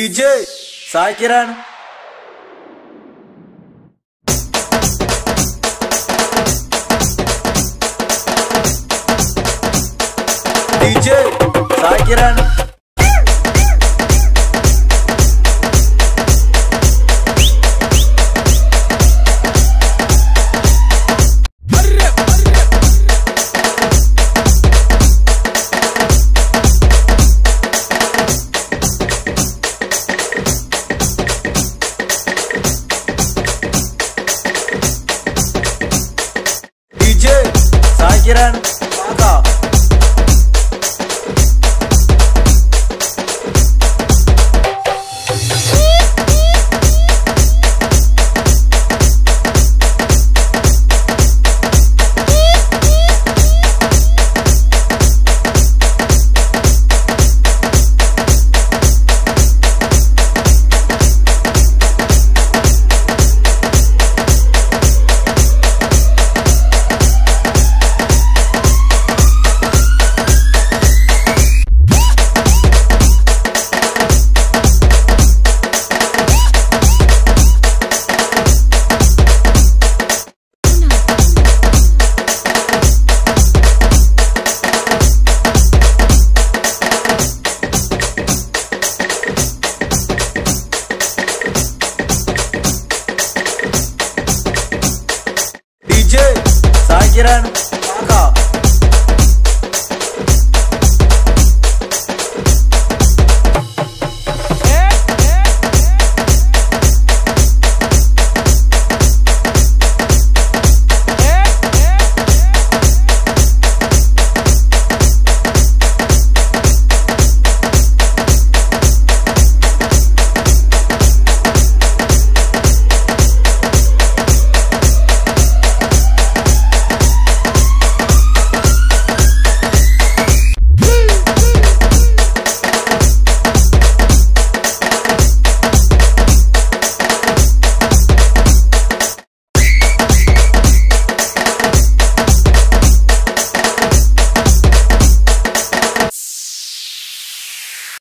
DJ Sai Kiran. DJ Sai Kiran. Sai Kiran Kiran.